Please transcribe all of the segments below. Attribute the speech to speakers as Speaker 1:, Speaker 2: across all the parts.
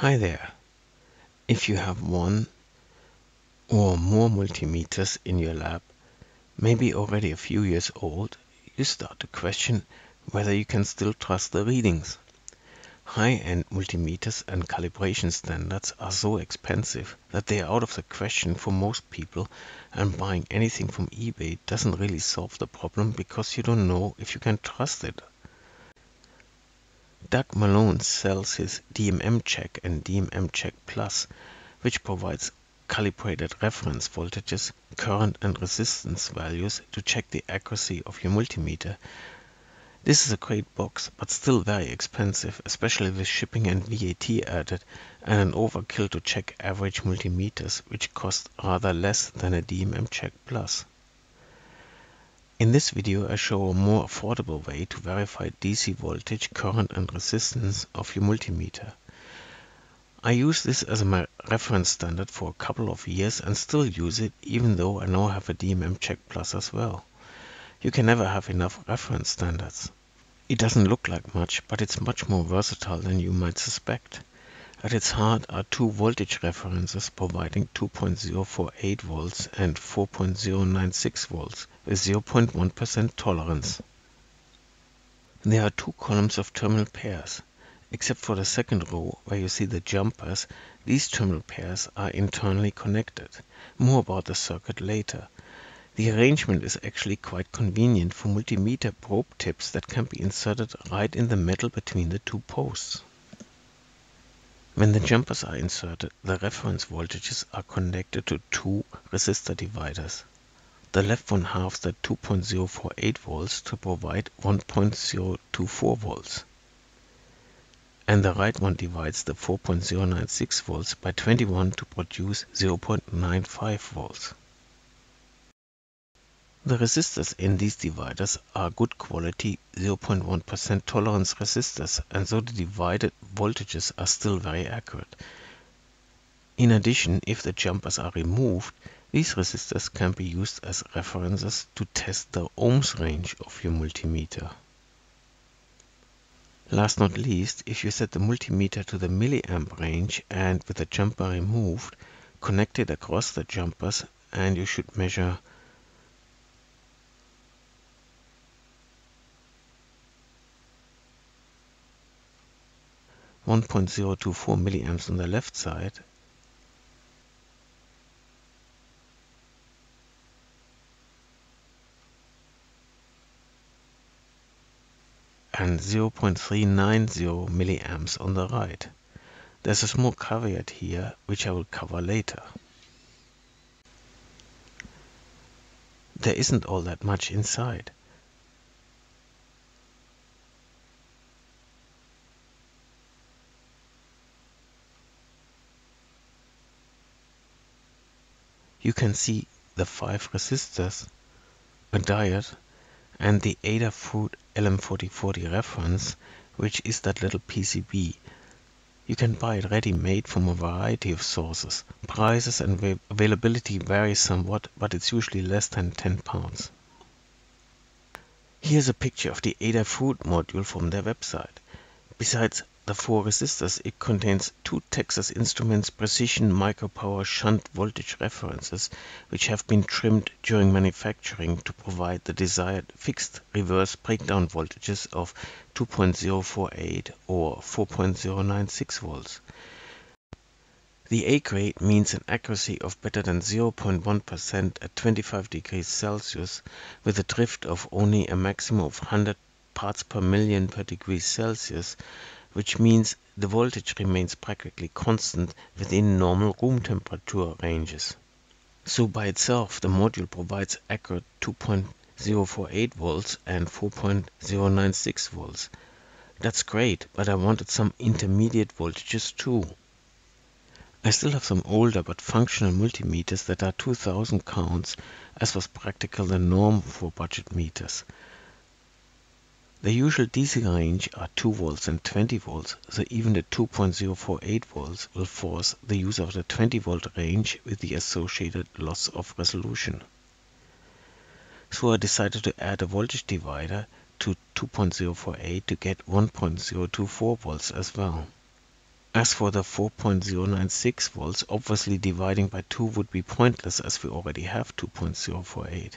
Speaker 1: Hi there. If you have one or more multimeters in your lab, maybe already a few years old, you start to question whether you can still trust the readings. High-end multimeters and calibration standards are so expensive that they are out of the question for most people and buying anything from eBay doesn't really solve the problem because you don't know if you can trust it. Doug Malone sells his DMM Check and DMM Check Plus, which provides calibrated reference voltages, current and resistance values to check the accuracy of your multimeter this is a great box, but still very expensive, especially with shipping and VAT added, and an overkill to check average multimeters, which cost rather less than a DMM Check Plus. In this video I show a more affordable way to verify DC voltage, current and resistance of your multimeter. I use this as my reference standard for a couple of years and still use it even though I now have a DMM Check Plus as well. You can never have enough reference standards. It doesn't look like much, but it's much more versatile than you might suspect. At its heart are two voltage references providing 2.048 volts and 4.096 volts with 0.1% tolerance. There are two columns of terminal pairs. Except for the second row where you see the jumpers, these terminal pairs are internally connected. More about the circuit later. The arrangement is actually quite convenient for multimeter probe tips that can be inserted right in the metal between the two posts. When the jumpers are inserted, the reference voltages are connected to two resistor dividers. The left one halves the 2.048 volts to provide 1.024 volts. And the right one divides the 4.096 volts by 21 to produce 0.95 volts. The resistors in these dividers are good quality 0.1% tolerance resistors and so the divided voltages are still very accurate. In addition, if the jumpers are removed, these resistors can be used as references to test the ohms range of your multimeter. Last not least, if you set the multimeter to the milliamp range and with the jumper removed, connect it across the jumpers and you should measure 1.024 milliamps on the left side and 0.390 milliamps on the right. There's a small caveat here which I will cover later. There isn't all that much inside. You can see the five resistors, a diode, and the Adafruit LM4040 reference, which is that little PCB. You can buy it ready-made from a variety of sources. Prices and availability vary somewhat, but it's usually less than 10 pounds. Here's a picture of the Adafruit module from their website. Besides the four resistors, it contains two Texas Instruments precision micropower shunt voltage references, which have been trimmed during manufacturing to provide the desired fixed reverse breakdown voltages of 2.048 or 4.096 volts. The A grade means an accuracy of better than 0.1% at 25 degrees Celsius with a drift of only a maximum of 100 parts per million per degree Celsius which means the voltage remains practically constant within normal room temperature ranges. So by itself, the module provides accurate 2.048 volts and 4.096 volts. That's great, but I wanted some intermediate voltages too. I still have some older but functional multimeters that are 2000 counts, as was practical the norm for budget meters. The usual DC range are 2 volts and 20 volts, so even the 2.048 volts will force the use of the 20 volt range with the associated loss of resolution. So I decided to add a voltage divider to 2.048 to get 1.024 volts as well. As for the 4.096 volts, obviously dividing by 2 would be pointless as we already have 2.048.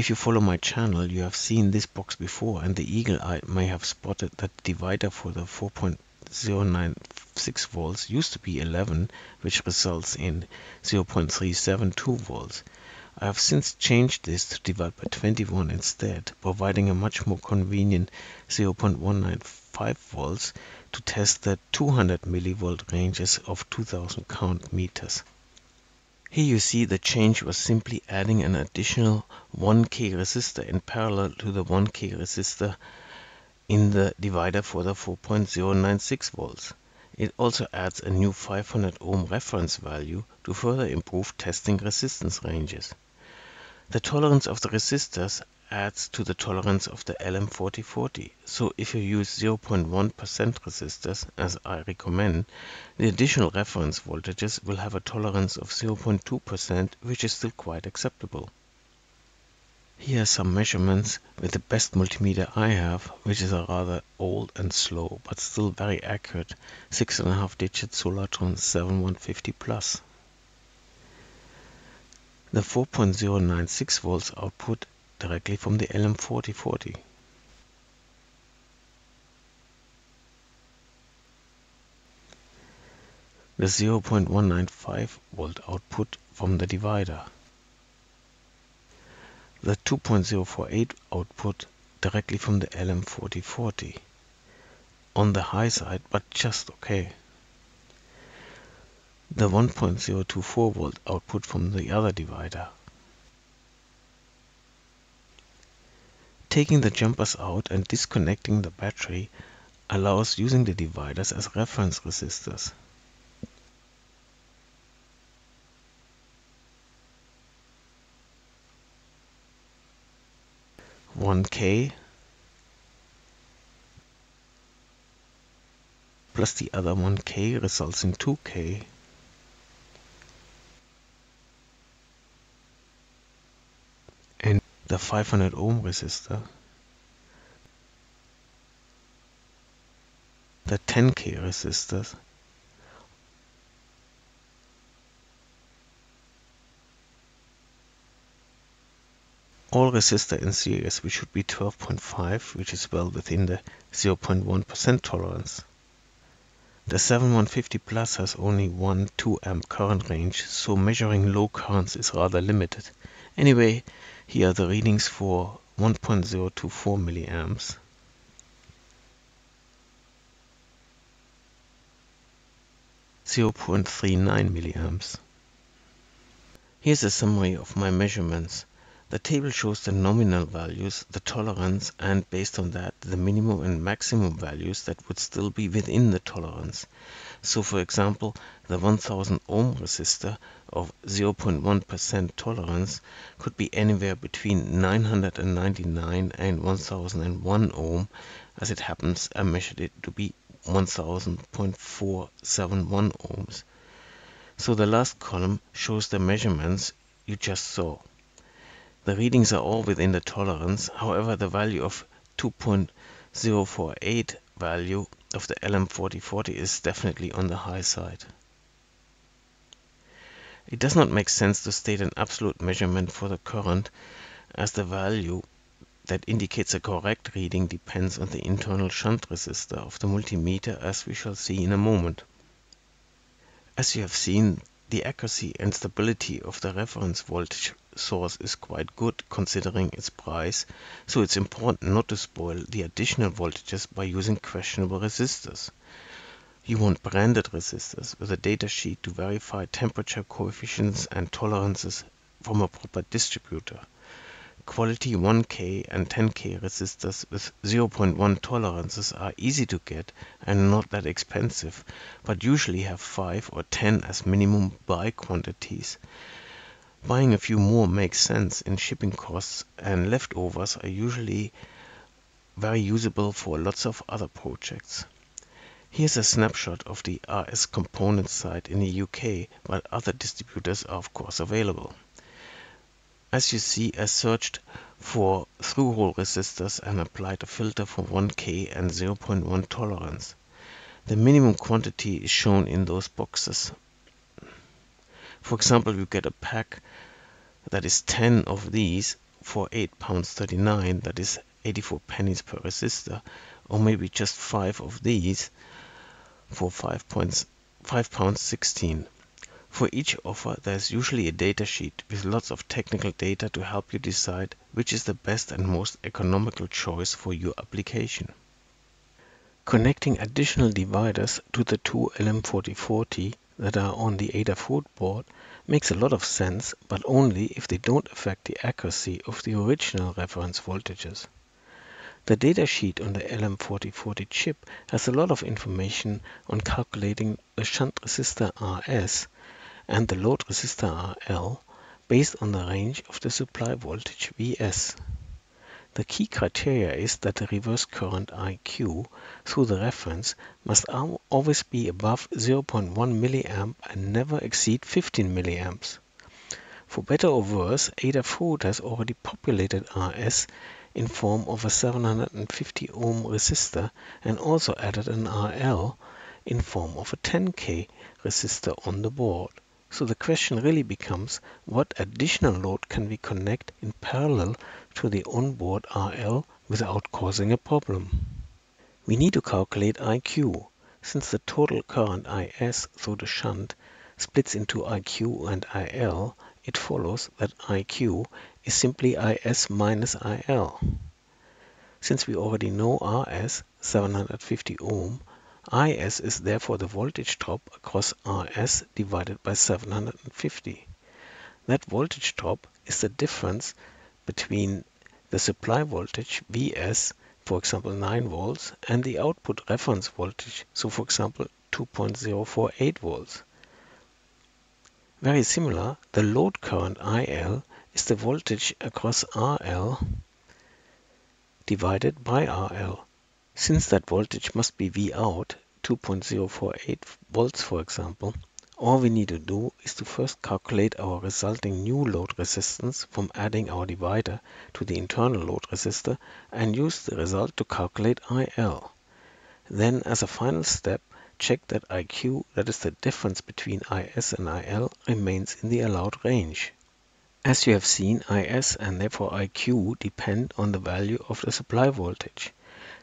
Speaker 1: If you follow my channel, you have seen this box before and the eagle eye may have spotted that the divider for the 4.096 volts used to be 11, which results in 0.372 volts. I have since changed this to divide by 21 instead, providing a much more convenient 0.195 volts to test the 200 millivolt ranges of 2000 count meters. Here you see the change was simply adding an additional 1K resistor in parallel to the 1K resistor in the divider for the 4.096 volts. It also adds a new 500 ohm reference value to further improve testing resistance ranges. The tolerance of the resistors adds to the tolerance of the LM4040. So if you use 0.1% resistors, as I recommend, the additional reference voltages will have a tolerance of 0.2%, which is still quite acceptable. Here are some measurements with the best multimeter I have, which is a rather old and slow, but still very accurate 6.5 digit Solartron 7150 Plus. The 4.096 volts output directly from the LM4040. The 0.195 volt output from the divider. The 2.048 output directly from the LM4040. On the high side, but just okay. The 1.024 volt output from the other divider. Taking the jumpers out and disconnecting the battery allows using the dividers as reference resistors. One K plus the other 1K results in 2K. The 500 ohm resistor, the 10k resistors, all resistor in series which should be 12.5 which is well within the 0.1% tolerance. The 7150 Plus has only 1 2 amp current range so measuring low currents is rather limited. Anyway, here are the readings for 1.024 milliamps. Zero point three nine milliamps. Here's a summary of my measurements. The table shows the nominal values, the tolerance, and based on that, the minimum and maximum values that would still be within the tolerance. So for example, the 1000 ohm resistor of 0.1% tolerance could be anywhere between 999 and 1001 ohm. As it happens, I measured it to be 1000.471 ohms. So the last column shows the measurements you just saw. The readings are all within the tolerance, however the value of 2.048 value of the LM4040 is definitely on the high side. It does not make sense to state an absolute measurement for the current as the value that indicates a correct reading depends on the internal shunt resistor of the multimeter as we shall see in a moment. As you have seen, the accuracy and stability of the reference voltage source is quite good considering its price, so it's important not to spoil the additional voltages by using questionable resistors. You want branded resistors with a datasheet to verify temperature coefficients and tolerances from a proper distributor. Quality 1K and 10K resistors with 0.1 tolerances are easy to get and not that expensive, but usually have 5 or 10 as minimum buy quantities. Buying a few more makes sense in shipping costs and leftovers are usually very usable for lots of other projects. Here's a snapshot of the RS Components site in the UK, while other distributors are of course available. As you see, I searched for through-hole resistors and applied a filter for 1K and 0.1 tolerance. The minimum quantity is shown in those boxes. For example, you get a pack that is 10 of these for 8 pounds 39, that is 84 pennies per resistor, or maybe just 5 of these for 5 pounds, 5 pounds 16. For each offer, there's usually a datasheet with lots of technical data to help you decide which is the best and most economical choice for your application. Connecting additional dividers to the two LM4040 that are on the Adafruit board makes a lot of sense, but only if they don't affect the accuracy of the original reference voltages. The datasheet on the LM4040 chip has a lot of information on calculating the shunt resistor RS and the load resistor RL based on the range of the supply voltage Vs. The key criteria is that the reverse current IQ through the reference must always be above 0.1 mA and never exceed 15 mA. For better or worse, Adafruit has already populated RS in form of a 750 ohm resistor and also added an RL in form of a 10k resistor on the board. So the question really becomes what additional load can we connect in parallel to the onboard RL without causing a problem. We need to calculate IQ. Since the total current IS through the shunt splits into IQ and IL, it follows that IQ is simply IS minus IL. Since we already know RS 750 ohm, IS is therefore the voltage drop across RS divided by 750. That voltage drop is the difference between the supply voltage Vs, for example 9 volts, and the output reference voltage, so for example 2.048 volts. Very similar, the load current IL is the voltage across RL divided by RL. Since that voltage must be V out, 2.048 volts for example, all we need to do is to first calculate our resulting new load resistance from adding our divider to the internal load resistor and use the result to calculate IL. Then as a final step, check that IQ, that is the difference between IS and IL, remains in the allowed range. As you have seen, IS and therefore IQ depend on the value of the supply voltage.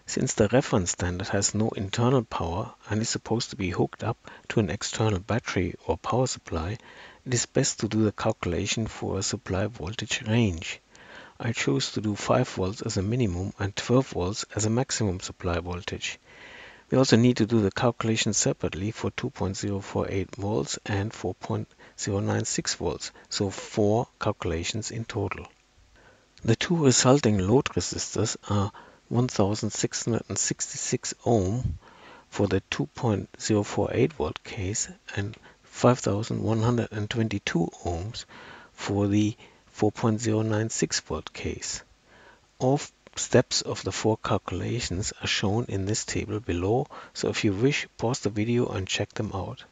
Speaker 1: Since the reference standard has no internal power and is supposed to be hooked up to an external battery or power supply, it is best to do the calculation for a supply voltage range. I chose to do 5 volts as a minimum and 12 volts as a maximum supply voltage. We also need to do the calculation separately for 2.048 volts and 4.096 volts, so 4 calculations in total. The two resulting load resistors are 1666 ohm for the 2.048 volt case and 5122 ohms for the 4.096 volt case. All steps of the four calculations are shown in this table below, so if you wish, pause the video and check them out.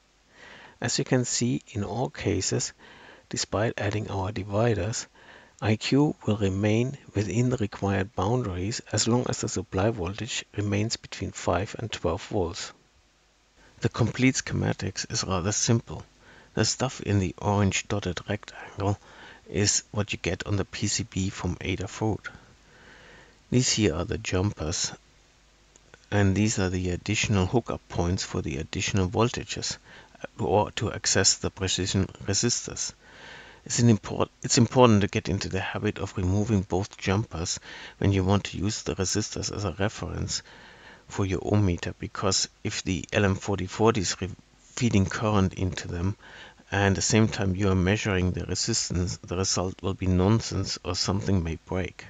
Speaker 1: As you can see, in all cases, despite adding our dividers, IQ will remain within the required boundaries as long as the supply voltage remains between 5 and 12 volts. The complete schematics is rather simple. The stuff in the orange dotted rectangle is what you get on the PCB from Adafruit. These here are the jumpers and these are the additional hookup points for the additional voltages uh, or to access the precision resistors. It's, import it's important to get into the habit of removing both jumpers when you want to use the resistors as a reference for your ohm meter because if the LM4040 is feeding current into them and at the same time you are measuring the resistance, the result will be nonsense or something may break.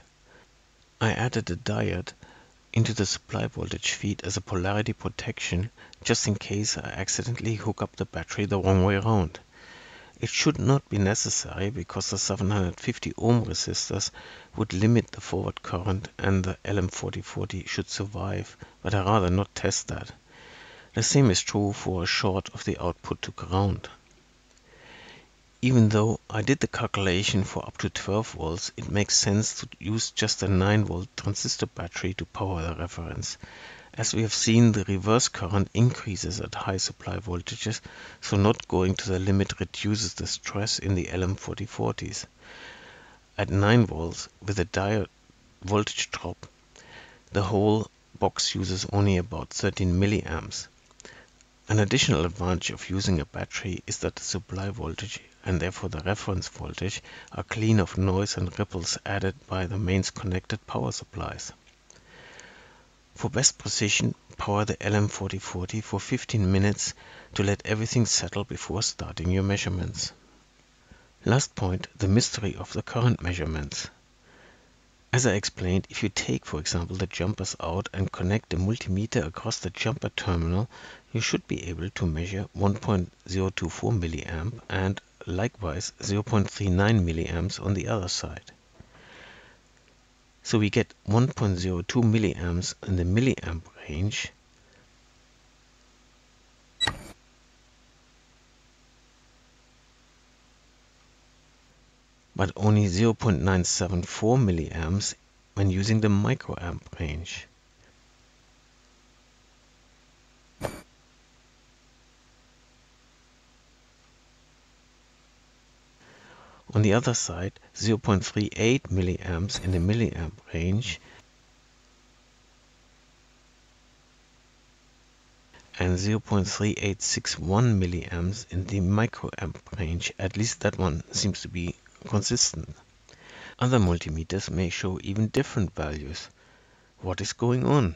Speaker 1: I added a diode into the supply voltage feed as a polarity protection just in case I accidentally hook up the battery the wrong way around. It should not be necessary because the 750 ohm resistors would limit the forward current and the LM4040 should survive, but I rather not test that. The same is true for a short of the output to ground. Even though I did the calculation for up to 12 volts, it makes sense to use just a 9 volt transistor battery to power the reference As we have seen, the reverse current increases at high supply voltages, so not going to the limit reduces the stress in the LM4040s. At 9 volts, with a diode voltage drop, the whole box uses only about 13 milliamps. An additional advantage of using a battery is that the supply voltage and therefore the reference voltage are clean of noise and ripples added by the mains connected power supplies. For best precision, power the LM4040 for 15 minutes to let everything settle before starting your measurements. Last point, the mystery of the current measurements. As I explained, if you take, for example, the jumpers out and connect the multimeter across the jumper terminal, you should be able to measure 1.024 milliamp and likewise 0.39 milliamps on the other side. So we get 1.02 milliamps in the milliamp range but only 0.974 milliamps when using the microamp range. On the other side, 0.38 milliamps in the milliamp range and 0.3861 milliamps in the microamp range. At least that one seems to be consistent. Other multimeters may show even different values. What is going on?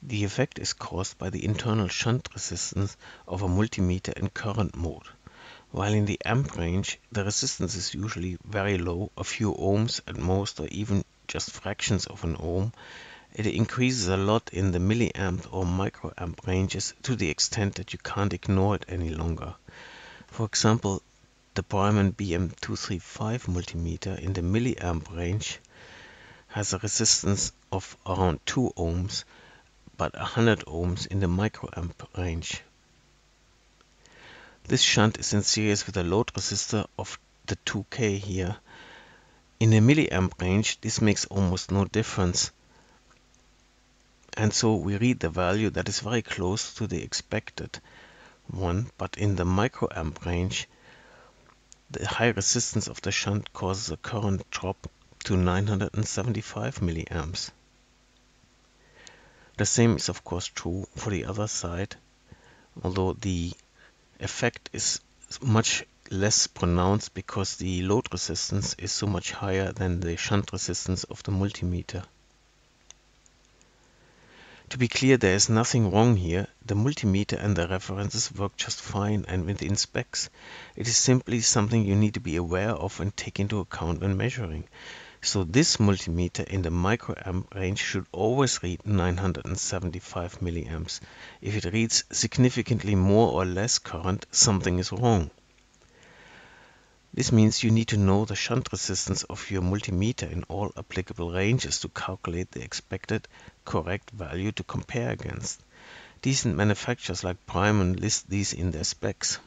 Speaker 1: The effect is caused by the internal shunt resistance of a multimeter in current mode. While in the amp range, the resistance is usually very low, a few ohms at most or even just fractions of an ohm, it increases a lot in the milliamp or microamp ranges to the extent that you can't ignore it any longer. For example, the Brymen BM235 multimeter in the milliamp range has a resistance of around 2 ohms but 100 ohms in the microamp range. This shunt is in series with a load resistor of the 2K here. In the milliamp range this makes almost no difference and so we read the value that is very close to the expected one but in the microamp range the high resistance of the shunt causes a current drop to 975 milliamps. The same is of course true for the other side, although the effect is much less pronounced because the load resistance is so much higher than the shunt resistance of the multimeter. To be clear, there is nothing wrong here. The multimeter and the references work just fine and within specs. It is simply something you need to be aware of and take into account when measuring. So this multimeter in the microamp range should always read 975 milliamps. If it reads significantly more or less current, something is wrong. This means you need to know the shunt resistance of your multimeter in all applicable ranges to calculate the expected correct value to compare against. Decent manufacturers like Brymen list these in their specs.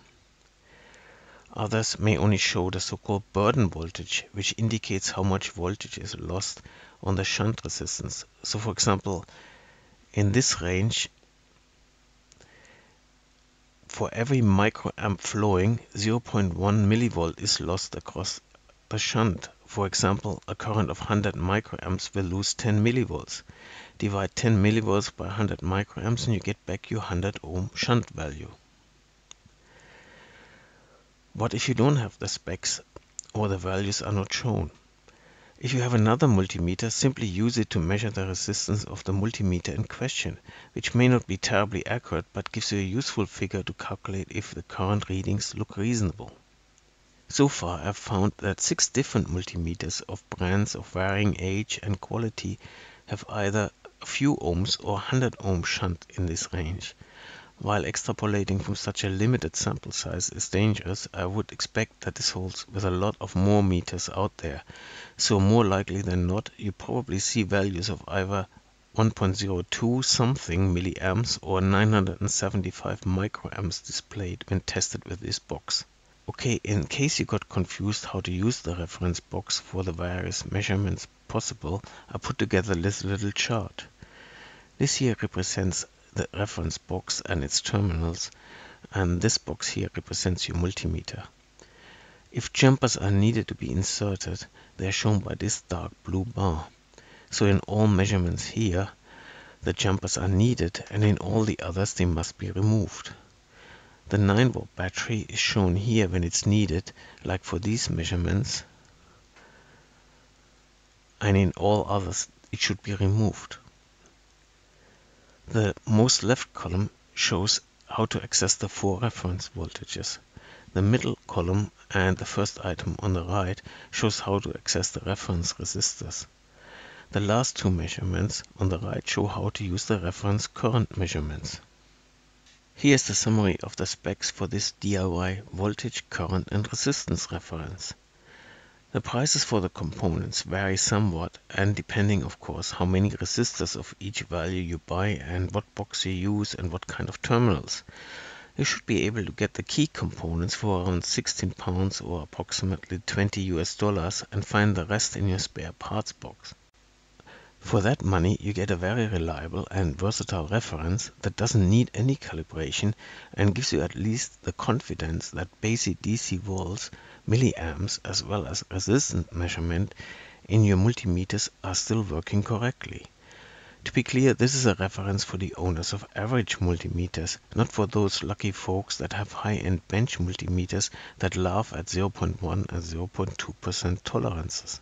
Speaker 1: Others may only show the so-called burden voltage, which indicates how much voltage is lost on the shunt resistance. So for example, in this range, for every microamp flowing, 0.1 millivolt is lost across the shunt. For example, a current of 100 microamps will lose 10 millivolts. Divide 10 millivolts by 100 microamps and you get back your 100 ohm shunt value. What if you don't have the specs or the values are not shown? If you have another multimeter, simply use it to measure the resistance of the multimeter in question, which may not be terribly accurate but gives you a useful figure to calculate if the current readings look reasonable. So far I've found that six different multimeters of brands of varying age and quality have either a few ohms or 100 ohm shunt in this range. While extrapolating from such a limited sample size is dangerous, I would expect that this holds with a lot of more meters out there. So more likely than not, you probably see values of either 1.02 something milliamps or 975 microamps displayed when tested with this box. Okay, in case you got confused how to use the reference box for the various measurements possible, I put together this little chart. This here represents the reference box and its terminals and this box here represents your multimeter. If jumpers are needed to be inserted, they are shown by this dark blue bar. So in all measurements here, the jumpers are needed and in all the others they must be removed. The 9 volt battery is shown here when it's needed, like for these measurements, and in all others it should be removed. The most left column shows how to access the four reference voltages. The middle column and the first item on the right shows how to access the reference resistors. The last two measurements on the right show how to use the reference current measurements. Here's the summary of the specs for this DIY voltage, current and resistance reference. The prices for the components vary somewhat and depending of course how many resistors of each value you buy and what box you use and what kind of terminals. You should be able to get the key components for around 16 pounds or approximately 20 US dollars and find the rest in your spare parts box. For that money you get a very reliable and versatile reference that doesn't need any calibration and gives you at least the confidence that basic DC volts, milliamps as well as resistance measurement in your multimeters are still working correctly. To be clear, this is a reference for the owners of average multimeters, not for those lucky folks that have high-end bench multimeters that laugh at 0.1 and 0.2% tolerances.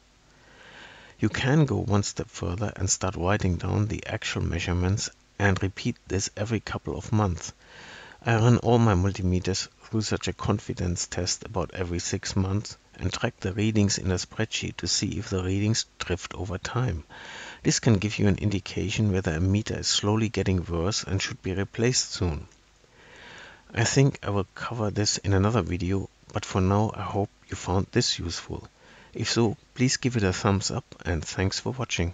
Speaker 1: You can go one step further and start writing down the actual measurements and repeat this every couple of months. I run all my multimeters through such a confidence test about every six months and track the readings in a spreadsheet to see if the readings drift over time. This can give you an indication whether a meter is slowly getting worse and should be replaced soon. I think I will cover this in another video, but for now I hope you found this useful. If so, please give it a thumbs up and thanks for watching.